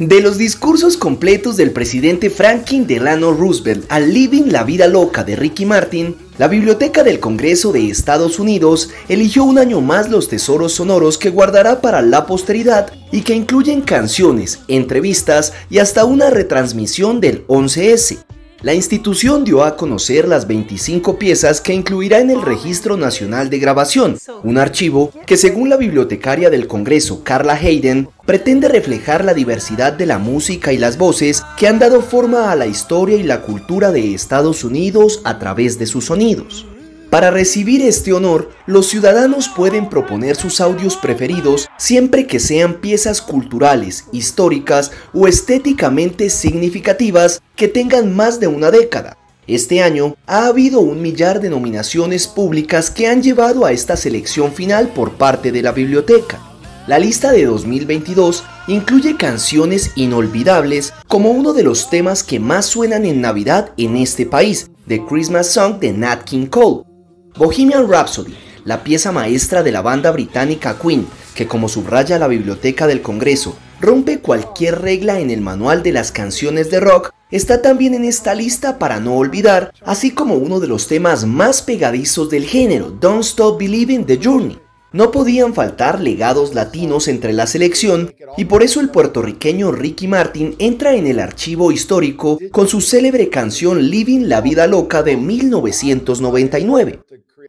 De los discursos completos del presidente Franklin Delano Roosevelt al Living la Vida Loca de Ricky Martin, la Biblioteca del Congreso de Estados Unidos eligió un año más los tesoros sonoros que guardará para la posteridad y que incluyen canciones, entrevistas y hasta una retransmisión del 11S. La institución dio a conocer las 25 piezas que incluirá en el Registro Nacional de Grabación, un archivo que según la bibliotecaria del Congreso, Carla Hayden, pretende reflejar la diversidad de la música y las voces que han dado forma a la historia y la cultura de Estados Unidos a través de sus sonidos. Para recibir este honor, los ciudadanos pueden proponer sus audios preferidos siempre que sean piezas culturales, históricas o estéticamente significativas que tengan más de una década. Este año ha habido un millar de nominaciones públicas que han llevado a esta selección final por parte de la biblioteca. La lista de 2022 incluye canciones inolvidables como uno de los temas que más suenan en Navidad en este país, The Christmas Song de Nat King Cole, Bohemian Rhapsody, la pieza maestra de la banda británica Queen, que como subraya la Biblioteca del Congreso, rompe cualquier regla en el manual de las canciones de rock, está también en esta lista para no olvidar, así como uno de los temas más pegadizos del género, Don't Stop Believing the Journey. No podían faltar legados latinos entre la selección y por eso el puertorriqueño Ricky Martin entra en el archivo histórico con su célebre canción Living la Vida Loca de 1999.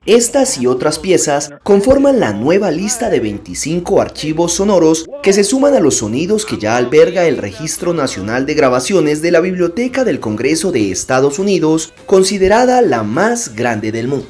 Estas y otras piezas conforman la nueva lista de 25 archivos sonoros que se suman a los sonidos que ya alberga el Registro Nacional de Grabaciones de la Biblioteca del Congreso de Estados Unidos, considerada la más grande del mundo.